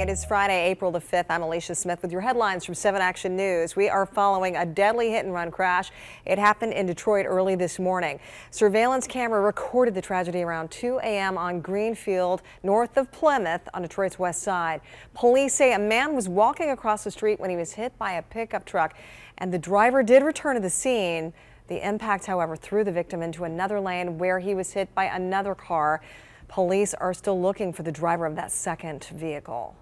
It is Friday, April the 5th. I'm Alicia Smith with your headlines from 7 Action News. We are following a deadly hit and run crash. It happened in Detroit early this morning. Surveillance camera recorded the tragedy around 2 a.m. on Greenfield, north of Plymouth on Detroit's west side. Police say a man was walking across the street when he was hit by a pickup truck and the driver did return to the scene. The impact, however, threw the victim into another lane where he was hit by another car. Police are still looking for the driver of that second vehicle.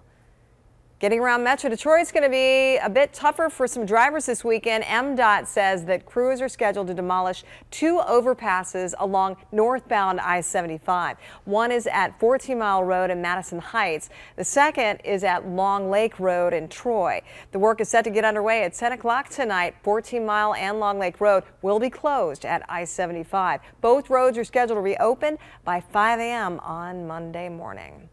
Getting around Metro Detroit is going to be a bit tougher for some drivers this weekend. MDOT says that crews are scheduled to demolish two overpasses along northbound I-75. One is at 14 Mile Road in Madison Heights. The second is at Long Lake Road in Troy. The work is set to get underway at 10 o'clock tonight. 14 Mile and Long Lake Road will be closed at I-75. Both roads are scheduled to reopen by 5 a.m. on Monday morning.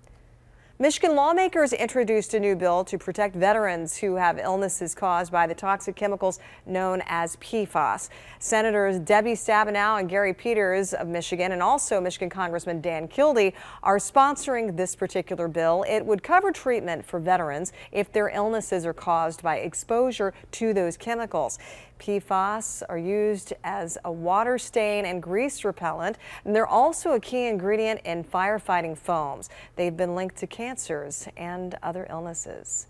Michigan lawmakers introduced a new bill to protect veterans who have illnesses caused by the toxic chemicals known as PFAS. Senators Debbie Stabenow and Gary Peters of Michigan and also Michigan Congressman Dan Kildee are sponsoring this particular bill. It would cover treatment for veterans if their illnesses are caused by exposure to those chemicals. PFAS are used as a water stain and grease repellent, and they're also a key ingredient in firefighting foams. They've been linked to cancers and other illnesses.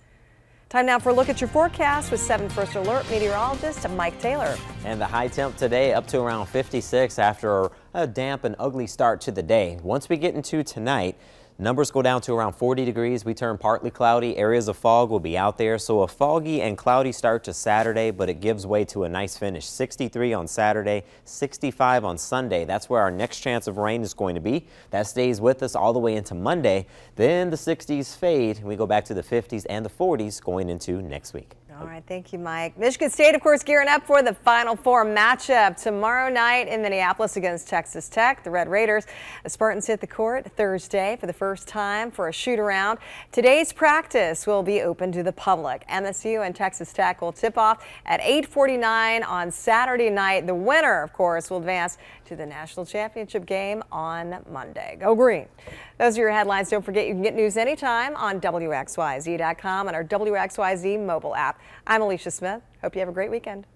Time now for a look at your forecast with 7 First Alert meteorologist Mike Taylor. And the high temp today up to around 56 after a damp and ugly start to the day. Once we get into tonight, Numbers go down to around 40 degrees. We turn partly cloudy. Areas of fog will be out there. So a foggy and cloudy start to Saturday, but it gives way to a nice finish. 63 on Saturday, 65 on Sunday. That's where our next chance of rain is going to be. That stays with us all the way into Monday. Then the 60s fade. And we go back to the 50s and the 40s going into next week. All right, thank you, Mike. Michigan State, of course, gearing up for the Final Four matchup tomorrow night in Minneapolis against Texas Tech. The Red Raiders, the Spartans hit the court Thursday for the first time for a shoot around. Today's practice will be open to the public. MSU and Texas Tech will tip off at 8:49 on Saturday night. The winner, of course, will advance to the national championship game on Monday. Go Green. Those are your headlines. Don't forget you can get news anytime on WXYZ.com and our WXYZ mobile app. I'm Alicia Smith. Hope you have a great weekend.